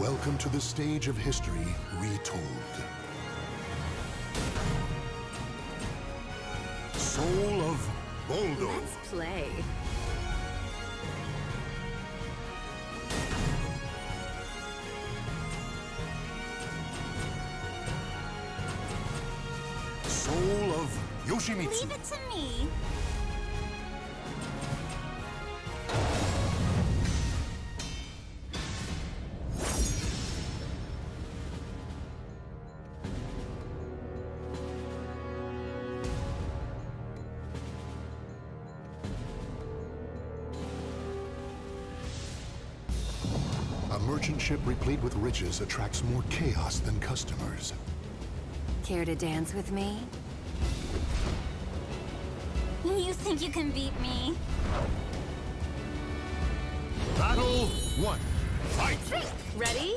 Welcome to the stage of history retold. Soul of Voldo. Let's play. Soul of Yoshimitsu. Leave it to me. A merchant ship replete with riches attracts more chaos than customers. Care to dance with me? You think you can beat me? Battle one. Fight! Ready?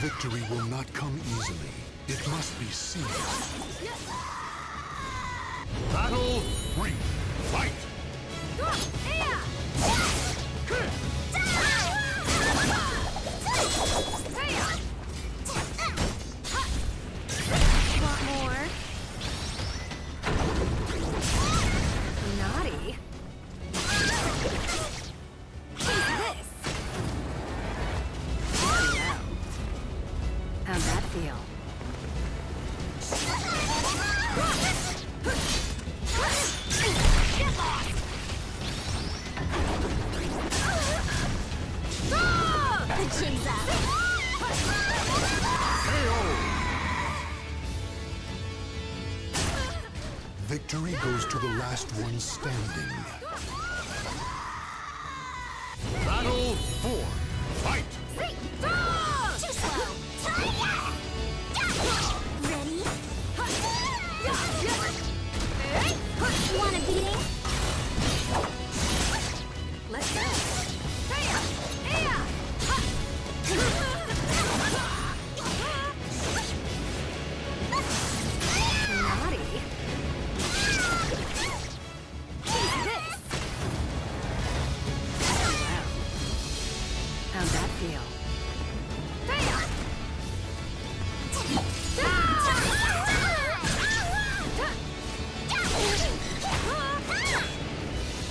Victory will not come easily. It must be seized. Battle three. Fight! How'd that feel? Victory goes to the last one standing.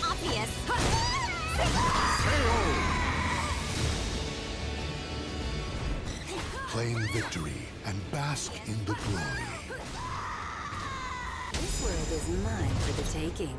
Obvious. Claim victory and bask in the glory. This world is mine for the taking.